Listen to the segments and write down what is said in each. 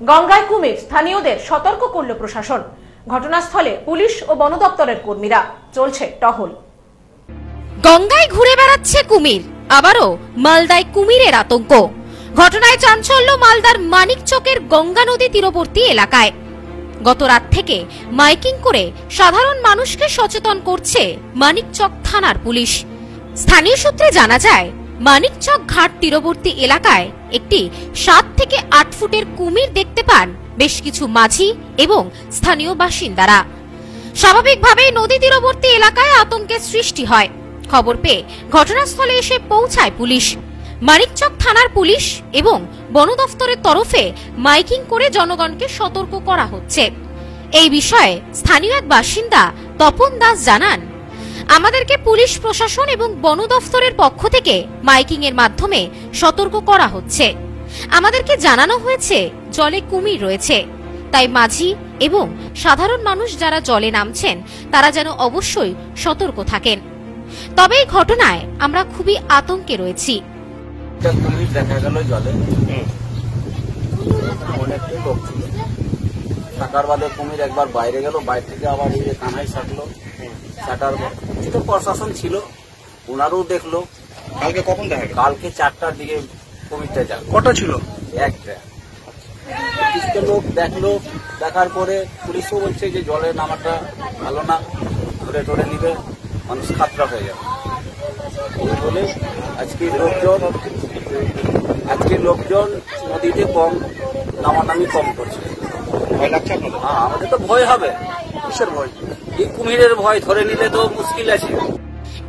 গঙ্গায় কুমির, স্থানীয়দের সতর্ক করল প্রশাসন। ঘটনাস্থলে পুলিশ ও বন দপ্তরের কর্মীরা চলছে টহল। গঙ্গায় ঘুরে বেড়াচ্ছে কুমির, আবারও মালদায় কুমিরের আতঙ্ক। ঘটনায় চাঞ্চল্য মালদার মানিকচকের গঙ্গা নদী তীরবর্তী এলাকায়। গত রাত থেকে মাইকিং করে সাধারণ মানুষকে সচেতন করছে মানিকচক থানার পুলিশ। স্থানীয় সূত্রে জানা যায় মানিকচক ঘাট তীরবর্তী এলাকায় একটি সাত থেকে আট ফুটের কুমির দেখতে পান বেশ কিছু মাঝি এবং স্থানীয় বাসিন্দারা। স্বাভাবিকভাবেই নদী তীরবর্তী এলাকায় আতঙ্কের সৃষ্টি হয়। খবর পেয়ে ঘটনাস্থলে এসে পৌঁছায় পুলিশ। মানিকচক থানার পুলিশ এবং বন দফতরের তরফে মাইকিং করে জনগণকে সতর্ক করা হচ্ছে। এই বিষয়ে স্থানীয় এক বাসিন্দা তপন দাস জানান। আমাদেরকে পুলিশ প্রশাসন এবং বন দফতরের পক্ষ থেকে মাইকিং এর মাধ্যমে সতর্ক করা হচ্ছে। আমাদেরকে জানানো হয়েছে জলে কুমির রয়েছে। তাই মাঝি এবং সাধারণ মানুষ যারা জলে নামছেন তারা যেন অবশ্যই সতর্ক থাকেন। তবে এই ঘটনায় আমরা খুবই আতঙ্কে রয়েছি। কুমির দেখা গেল জলে। অনেকটাই থাকার বাদে কুমির একবার বাইরে গেল বাইরে থেকে আবার এই কানাই পর কিছু প্রশাসন ছিল ওনারও দেখল। কালকে কখন দেখা কালকে চারটার দিকে কুমিরটা যাবে। কটা ছিল? একটা কিছু লোক দেখল দেখার পরে পুলিশও বলছে যে জলে নামাটা ভালো না ধরে ধরে নিবে মানুষ খাতরা হয়ে যাবে। বলে আজকে লোকজন আজকে লোকজন নদীতে কম নামানামি কম করছে। ভয় লাগছে হ্যাঁ আমাদের তো ভয় হবে। কিসের ভয়। এই কুমিরের ভয় ধরে নিলে তো মুশকিল আছে।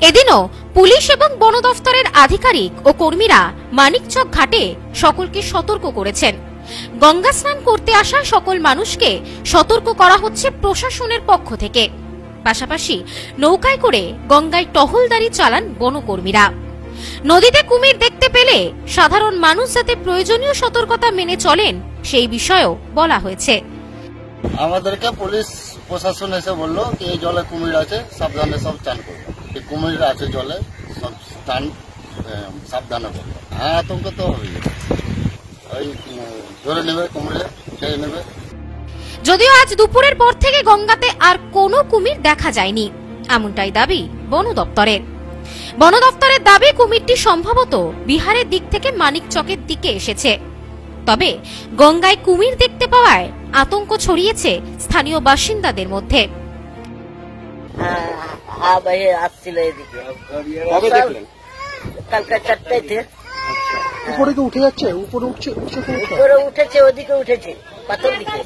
এদিনও পুলিশ এবং বন দফতরের আধিকারিক ও কর্মীরা মানিকচক ঘাটে সকলকে সতর্ক করেছেন। গঙ্গা স্নান করতে আসা সকল মানুষকে সতর্ক করা হচ্ছে প্রশাসনের পক্ষ থেকে। পাশাপাশি নৌকায় করে গঙ্গায় টহলদারি চালান বনকর্মীরা। নদীতে কুমির দেখতে পেলে সাধারণ মানুষ যাতে প্রয়োজনীয় সতর্কতা মেনে চলেন সেই বিষয়েও বলা হয়েছে। আমাদেরকে পুলিশ প্রশাসন এসে বলল কি এই জলে কুমির আছে, সাবধানে সব চান করবে কুমির আছে জলে, সব স্নান সাবধানে করব হ্যাঁ আতঙ্ক তো হবেই। ওই ধরে নেবে কুমিরে, খেয়ে নেবে। যদিও আজ দুপুরের পর থেকে গঙ্গাতে আর কোনো কুমির দেখা যায়নি, এমনটাই দাবি বন দপ্তরের। বন দপ্তরের দাবি, কুমিরটি সম্ভবত বিহারের দিক থেকে মানিকচকের দিকে এসেছে। তবে গঙ্গায় কুমির দেখতে পাওয়ায় আতঙ্ক ছড়িয়েছে স্থানীয় বাসিন্দাদের মধ্যে। ভাই আসছিল এদিকে কবে দেখলেন? কালকে চারটাইতে উপরে কি উঠে যাচ্ছে? উপরে উঠছে উঠছে উপরে উঠেছে ওদিকে উঠেছে পাথর দিকে।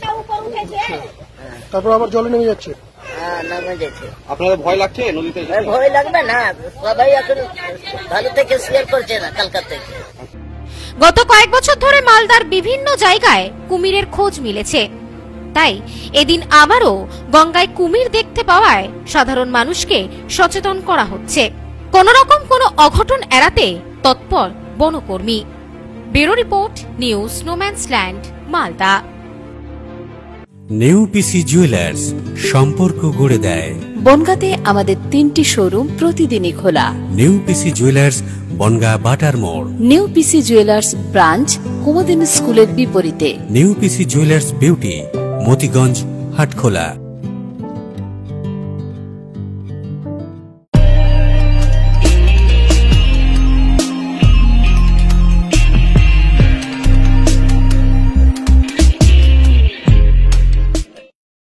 তারপর আবার জলে নেমে যাচ্ছে? হ্যাঁ নামে গেছে আপনাদের ভয় লাগছে নদীতে? ভয় লাগবে না সবাই এখন ভালো থেকে শেয়ার করছে না কালকা থেকে। গত কয়েক বছর ধরে মালদার বিভিন্ন জায়গায় কুমিরের খোঁজ মিলেছে। তাই এদিন আবারও গঙ্গায় কুমির দেখতে পাওয়ায় সাধারণ মানুষকে সচেতন করা হচ্ছে। কোন রকম কোনো অঘটন এড়াতে তৎপর বনকর্মী। Bureau report news no man's land Malda. New PC jewellers সম্পর্ক গড়ে দেয়। বনগাঁতে আমাদের তিনটি শোরুম প্রতিদিনই খোলা। নেউপিসি জুয়েলার্স বনগা বাটার মোড়। New PC jewellers branch Kumudini স্কুলের বিপরীতে। New PC jewellers beauty Motiganj Hatkhola